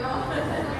Ja.